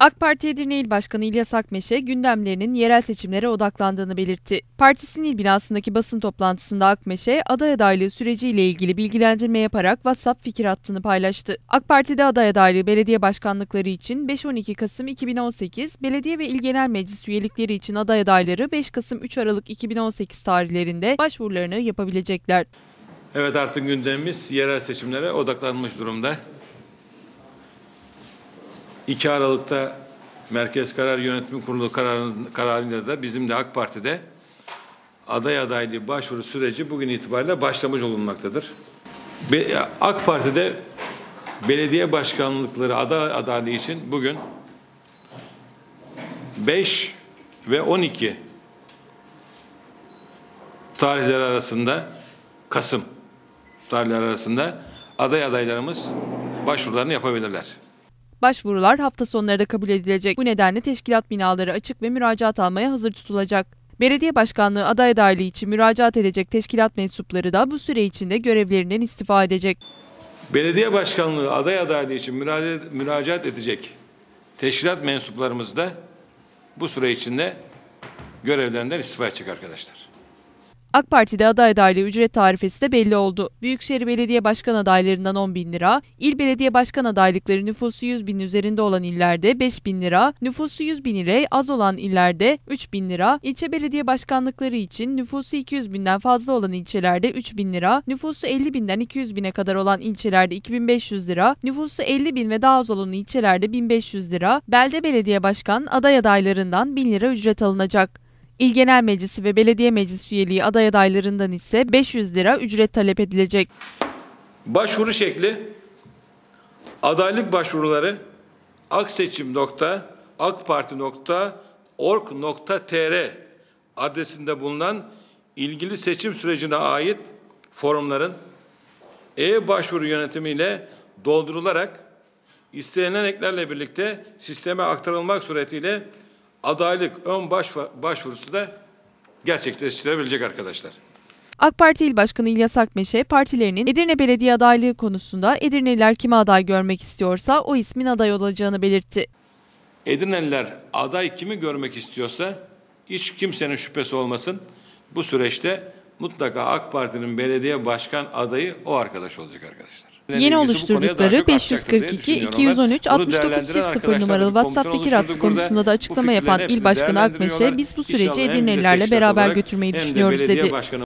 AK Parti Edirne İl Başkanı İlyas Akmeşe gündemlerinin yerel seçimlere odaklandığını belirtti. Partisinin il binasındaki basın toplantısında Akmeşe aday adaylığı süreciyle ilgili bilgilendirme yaparak WhatsApp fikir hattını paylaştı. AK Parti'de aday adaylığı belediye başkanlıkları için 5-12 Kasım 2018, belediye ve il genel meclis üyelikleri için aday adayları 5 Kasım 3 Aralık 2018 tarihlerinde başvurularını yapabilecekler. Evet artık gündemimiz yerel seçimlere odaklanmış durumda. 2 Aralık'ta Merkez Karar Yönetim Kurulu kararın, kararıyla da bizim de AK Parti'de aday adaylığı başvuru süreci bugün itibariyle başlamış olunmaktadır. Be, AK Parti'de belediye başkanlıkları aday adaylığı için bugün 5 ve 12 tarihler arasında Kasım tarihler arasında aday adaylarımız başvurularını yapabilirler. Başvurular hafta sonları da kabul edilecek. Bu nedenle teşkilat binaları açık ve müracaat almaya hazır tutulacak. Belediye başkanlığı aday adaylığı için müracaat edecek teşkilat mensupları da bu süre içinde görevlerinden istifa edecek. Belediye başkanlığı aday adaylığı için müracaat, edecek teşkilat mensuplarımız da bu süre içinde görevlerinden istifa edecek arkadaşlar. AK Parti'de aday adaylığı ücret tarifesi de belli oldu. Büyükşehir Belediye Başkan adaylarından 10 bin lira, il belediye başkan adaylıkları nüfusu 100 bin üzerinde olan illerde 5 bin lira, nüfusu 100 bin ile az olan illerde 3 bin lira, ilçe belediye başkanlıkları için nüfusu 200 binden fazla olan ilçelerde 3 bin lira, nüfusu 50 binden 200 bine kadar olan ilçelerde 2500 lira, nüfusu 50 bin ve daha az olan ilçelerde 1500 lira, belde belediye başkan aday adaylarından 1000 lira ücret alınacak. İl Genel Meclisi ve Belediye Meclis üyeliği aday adaylarından ise 500 lira ücret talep edilecek. Başvuru şekli adaylık başvuruları akseçim.akparti.org.tr adresinde bulunan ilgili seçim sürecine ait forumların e-başvuru yönetimiyle doldurularak istenilen eklerle birlikte sisteme aktarılmak suretiyle adaylık ön başvurusu da gerçekleştirebilecek arkadaşlar. AK Parti İl Başkanı İlyas Akmeşe, partilerinin Edirne Belediye adaylığı konusunda Edirneliler kime aday görmek istiyorsa o ismin aday olacağını belirtti. Edirneliler aday kimi görmek istiyorsa hiç kimsenin şüphesi olmasın. Bu süreçte mutlaka AK Parti'nin belediye başkan adayı o arkadaş olacak arkadaşlar. Yeni oluşturdukları 542 213 69 0 numaralı WhatsApp fikir hattı konusunda da açıklama yapan İl Başkanı Akmeşe biz bu süreci Edirnelilerle beraber götürmeyi düşünüyoruz dedi.